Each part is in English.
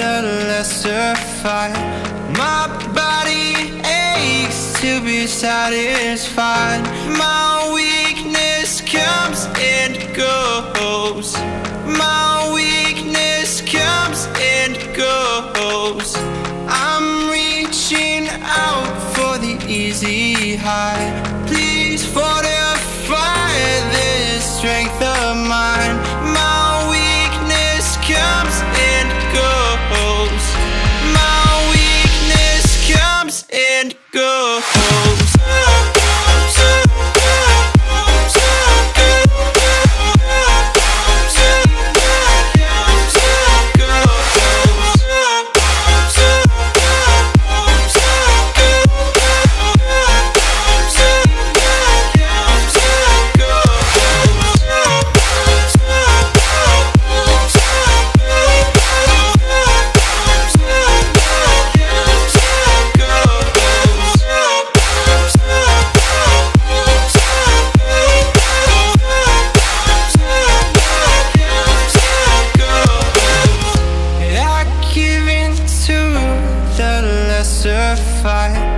the lesser fight. My body aches to be satisfied. My weakness comes and goes. My weakness comes and goes. I'm reaching out for the easy high. Please fortify this strength of mine. My weakness comes and goes. Fight.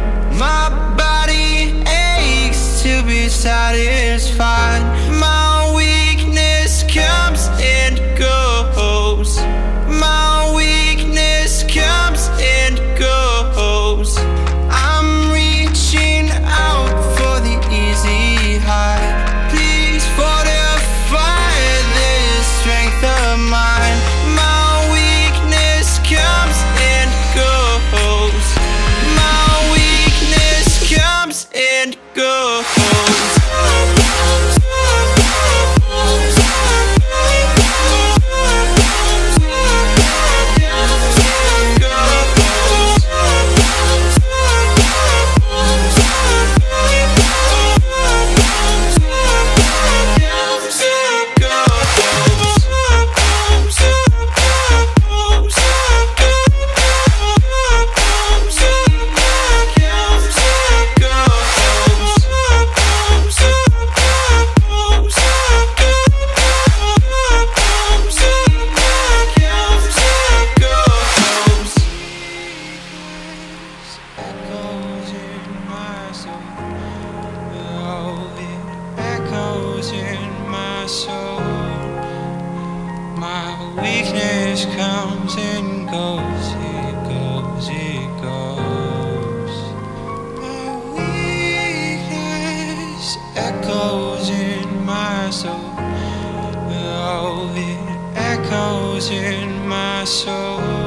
Weakness comes and goes, it goes, it goes. My weakness echoes in my soul. Oh, it echoes in my soul.